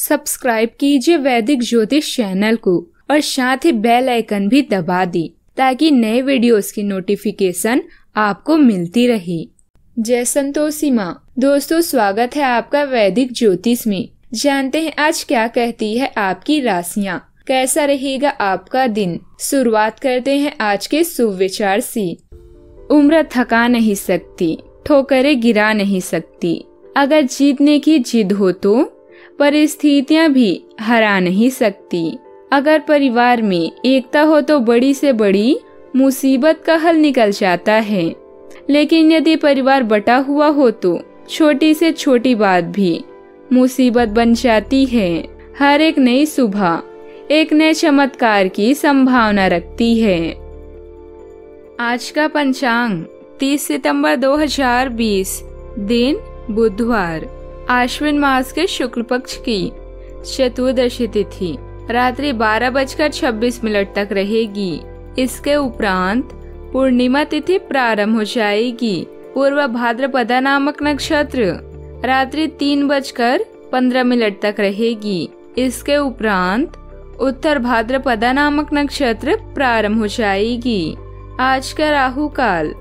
Subscribe कीजिए वैदिक ज्योतिष चैनल को और साथ ही बेल आइकन भी दबा दी ताकि नए वीडियोस की नोटिफिकेशन आपको मिलती रहे। जय संतोषी माँ। दोस्तों, स्वागत है आपका वैदिक ज्योतिष में। जानते हैं आज क्या कहती है आपकी राशियाँ। कैसा रहेगा आपका दिन? शुरुआत करते हैं आज के सुविचार से। उम्र थका नहीं सकती, ठोकरे गिरा नहीं सकती। अगर जीतने की जिद हो तो? परिस्थितियाँ भी हरा नहीं सकती। अगर परिवार में एकता हो तो बड़ी से बड़ी मुसीबत का हल निकल जाता है। लेकिन यदि परिवार बटा हुआ हो तो छोटी से छोटी बात भी मुसीबत बन जाती है। हर एक नई सुबह एक नए चमत्कार की संभावना रखती है। आज का पंचांग 30 सितंबर 2020 दिन बुधवार। आश्विन मास के शुक्ल पक्ष की चतुर्दशी तिथि रात्रि बारह बजकर छब्बीस मिनट तक रहेगी। इसके उपरांत पूर्णिमा तिथि प्रारंभ हो जाएगी। पूर्व भाद्रपदा नामक नक्षत्र रात्रि तीन बजकर पंद्रह मिनट तक रहेगी। इसके उपरांत उत्तर भाद्रपदा नामक नक्षत्र प्रारंभ हो जाएगी। आज का राहु काल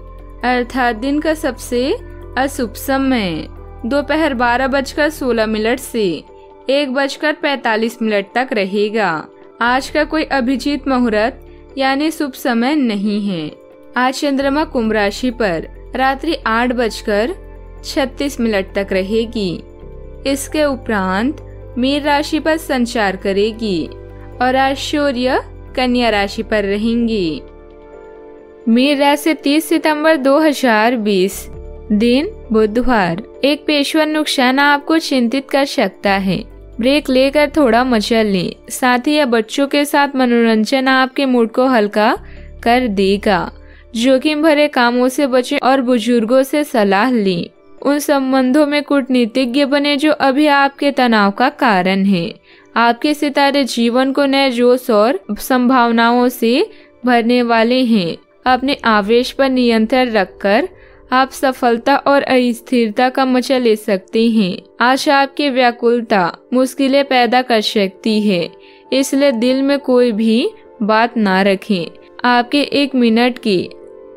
अर्थात दिन का सबसे अशुभ समय। दोपहर बारह बजकर सोलह मिनट से एक बजकर पैतालीस मिनट तक रहेगा। आज का कोई अभिजीत मुहूर्त, यानी शुभ समय नहीं है। आज चंद्रमा कुंभ राशि पर रात्रि आठ बजकर छत्तीस मिनट तक रहेगी। इसके उपरांत मीन राशि पर संचार करेगी और आज सूर्य कन्या राशि पर रहेंगी। मीन राशि 30 सितंबर 2020 दिन, बुधवार। एक पेशवर नुकसान आपको चिंतित कर सकता है। ब्रेक लेकर थोड़ा मचा ले। साथ ही यह बच्चों के साथ मनोरंजन आपके मूड को हल्का कर देगा। जोखिम भरे कामों से बचे और बुज़ुर्गों से सलाह लें। उन संबंधों में कूटनीतिज्ञ बने जो अभी आपके तनाव का कारण है। आपके सितारे जीवन को नए जोश और संभावनाओं से भरने वाले हैं। अपने आवेश पर नियंत्रण रखकर आप सफलता और अस्थिरता का मज़ा ले सकते हैं। आज आपकी व्याकुलता मुश्किलें पैदा कर सकती है। इसलिए दिल में कोई भी बात ना रखें। आपके एक मिनट की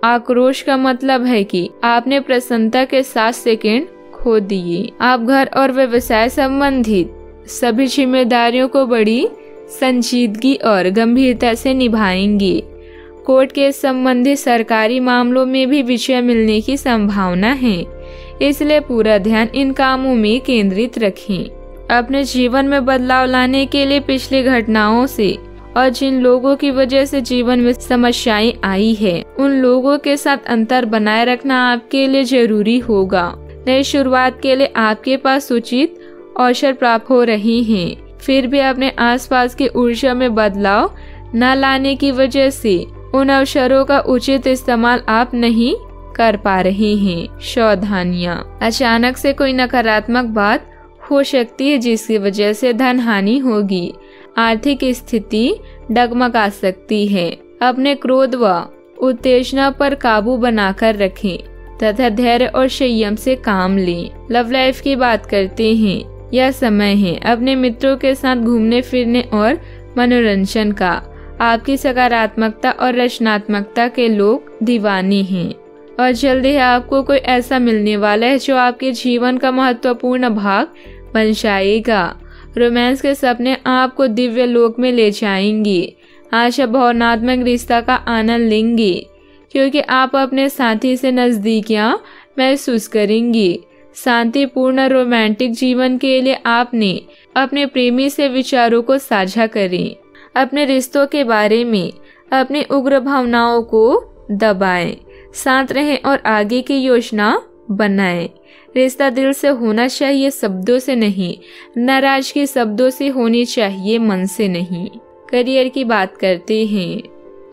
आक्रोश का मतलब है कि आपने प्रसन्नता के सात सेकंड खो दिए। आप घर और व्यवसाय संबंधित सभी जिम्मेदारियों को बड़ी संजीदगी और गंभीरता से निभाएँगे। कोर्ट के संबंधित सरकारी मामलों में भी विषय मिलने की संभावना है। इसलिए पूरा ध्यान इन कामों में केंद्रित रखें। अपने जीवन में बदलाव लाने के लिए पिछली घटनाओं से और जिन लोगों की वजह से जीवन में समस्याएँ आई है, उन लोगों के साथ अंतर बनाए रखना आपके लिए ज़रूरी होगा। नई शुरुआत के लिए आपके पास उचित अवसर प्राप्त हो रही हैं। फिर भी अपने आसपास की ऊर्जा में बदलाव न लाने की वजह से उन अवसरों का उचित इस्तेमाल आप नहीं कर पा रहे हैं। सावधानियाँ अचानक से कोई नकारात्मक बात हो सकती है जिसकी वजह से धन हानि होगी। आर्थिक स्थिति डगमगा सकती है। अपने क्रोध व उत्तेजना पर काबू बनाकर रखें, तथा धैर्य और संयम से काम लें। लव लाइफ की बात करते हैं। यह समय है अपने मित्रों के साथ घूमने फिरने और मनोरंजन का। आपकी सकारात्मकता और रचनात्मकता के लोग दीवाने हैं। और जल्द ही आपको कोई ऐसा मिलने वाला है जो आपके जीवन का महत्वपूर्ण भाग बन जाएगा। रोमांस के सपने आपको दिव्य लोक में ले जाएँगे। आज आप भावनात्मक रिश्ता का आनंद लेंगे, क्योंकि आप अपने साथी से नजदीकियाँ महसूस करेंगी। शांतिपूर्ण रोमांटिक जीवन के लिए आपने अपने प्रेमी से विचारों को साझा करें। अपने रिश्तों के बारे में अपनी उग्र भावनाओं को दबाएँ, शांत रहें और आगे की योजना बनाएँ। रिश्ता दिल से होना चाहिए शब्दों से नहीं। नाराज़गी शब्दों से होनी चाहिए मन से नहीं। करियर की बात करते हैं।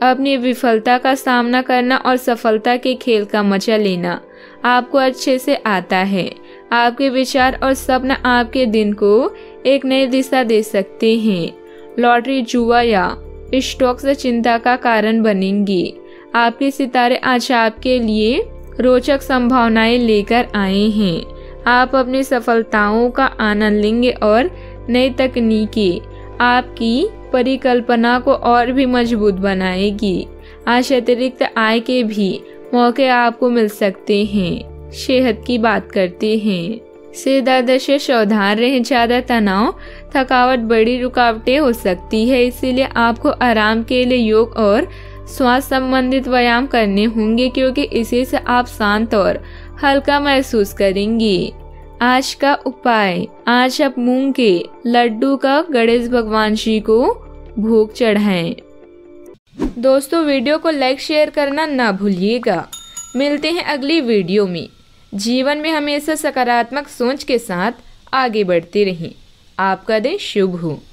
अपनी विफलता का सामना करना और सफलता के खेल का मज़ा लेना आपको अच्छे से आता है। आपके विचार और सपना आपके दिन को एक नई दिशा दे सकते हैं। लॉटरी जुआ या स्टॉक से चिंता का कारण बनेंगी। आपके सितारे आज आपके लिए रोचक संभावनाएँ लेकर आए हैं। आप अपनी सफलताओं का आनंद लेंगे और नई तकनीकी आपकी परिकल्पना को और भी मज़बूत बनाएगी। आज अतिरिक्त आय के भी मौके आपको मिल सकते हैं। सेहत की बात करते हैं। से दर्द से सावधान रहें, ज़्यादा तनाव, थकावट, बड़ी रुकावटें हो सकती है, इसीलिए आपको आराम के लिए योग और स्वास्थ्य संबंधित व्यायाम करने होंगे, क्योंकि इसी से आप शांत और हल्का महसूस करेंगे। आज का उपाय, आज आप मूंग के लड्डू का गणेश भगवान जी को भोग चढ़ाएँ। दोस्तों, वीडियो को लाइक शेयर करना ना भूलिएगा। मिलते हैं अगली वीडियो में। जीवन में हमेशा सकारात्मक सोच के साथ आगे बढ़ते रहें। आपका दिन शुभ हो।